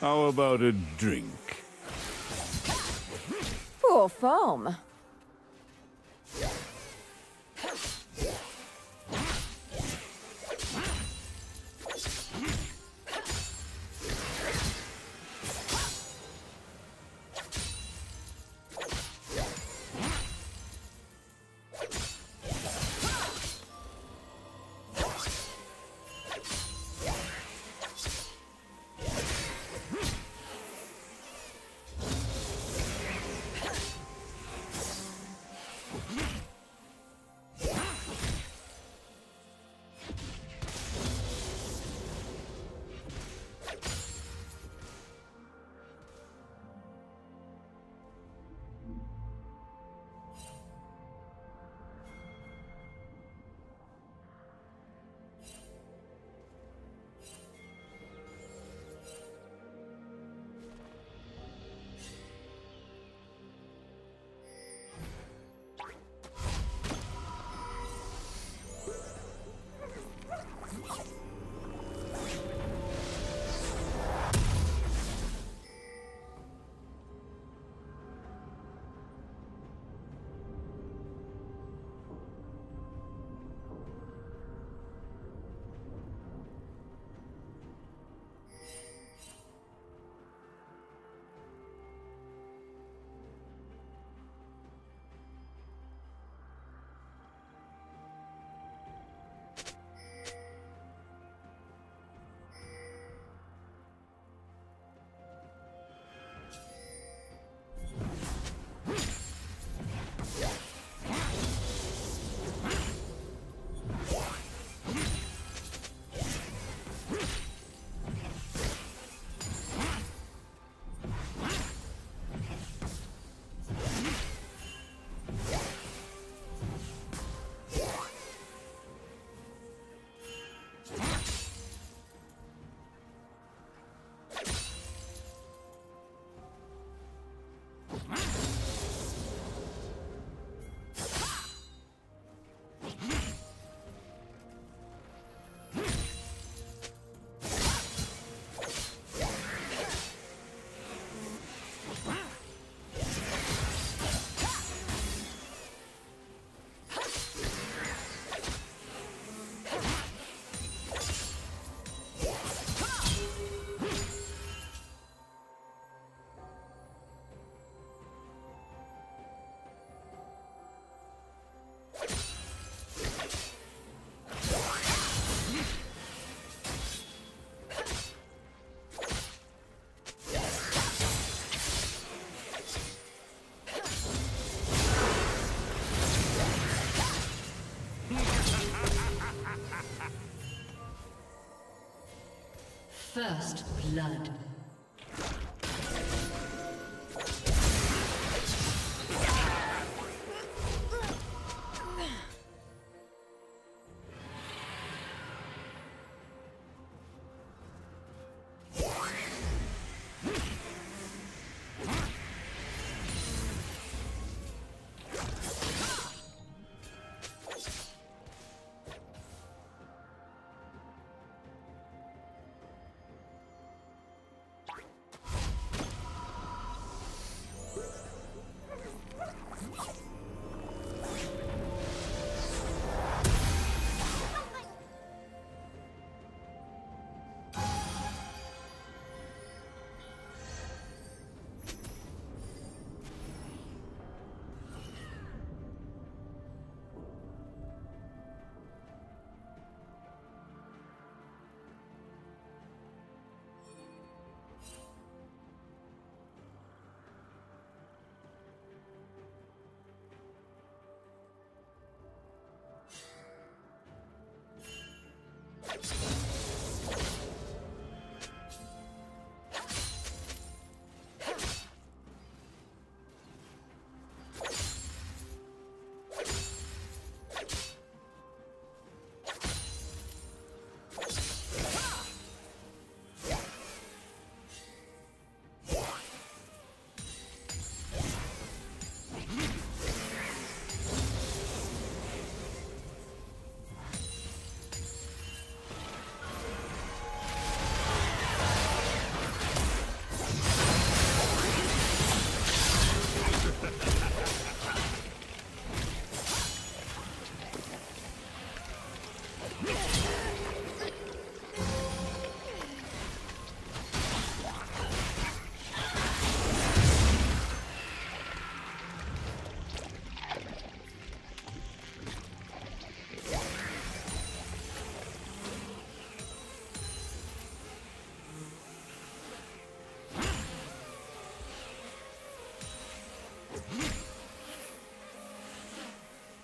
How about a drink? Poor form. First blood.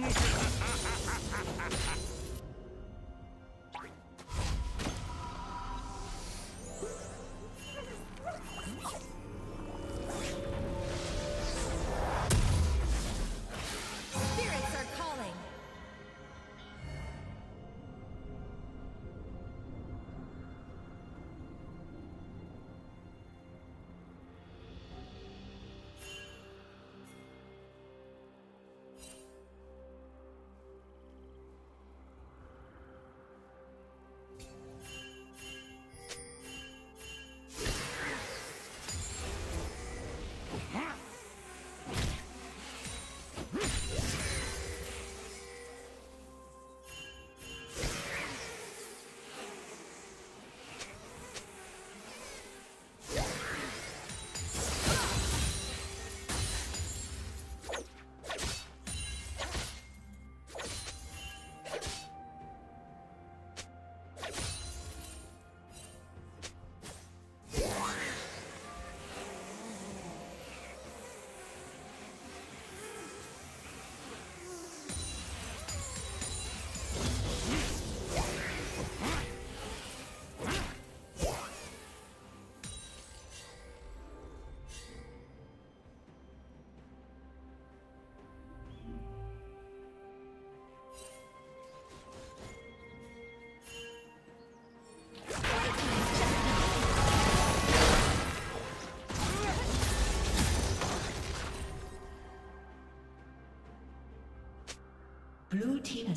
Team has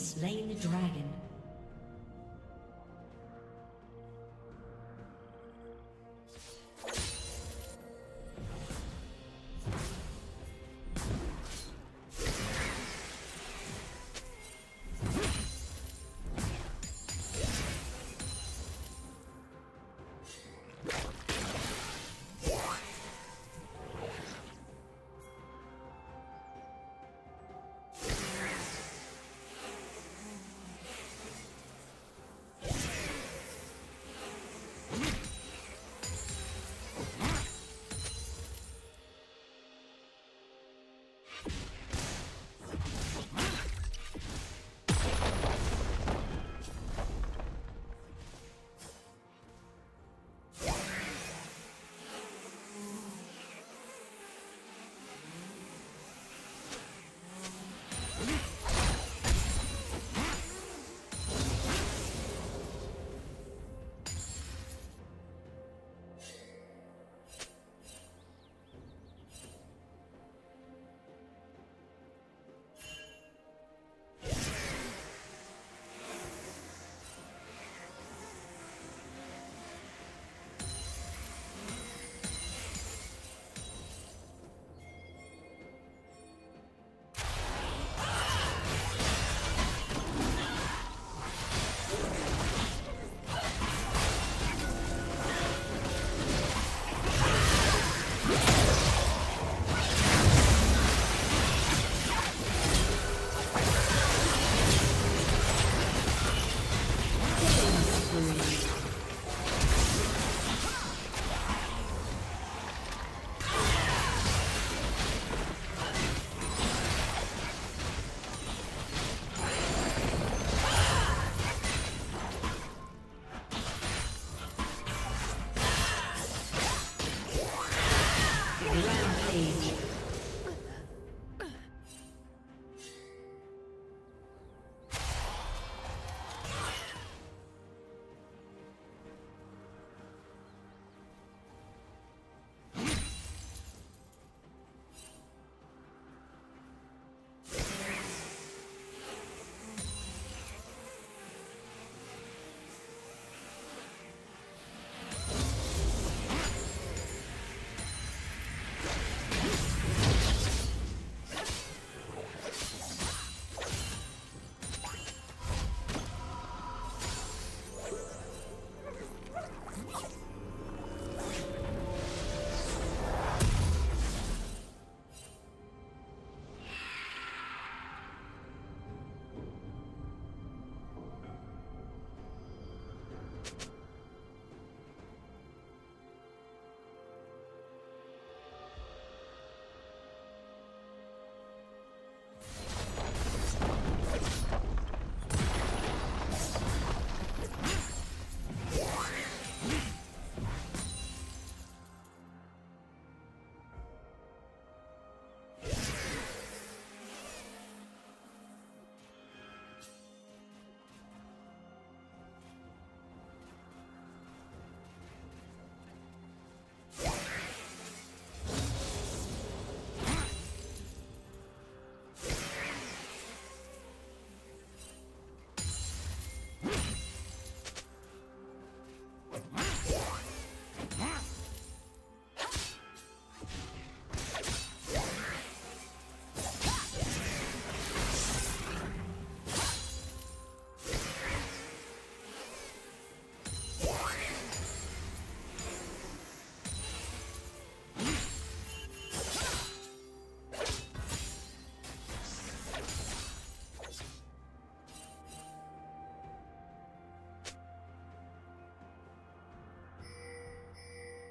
slain the dragon.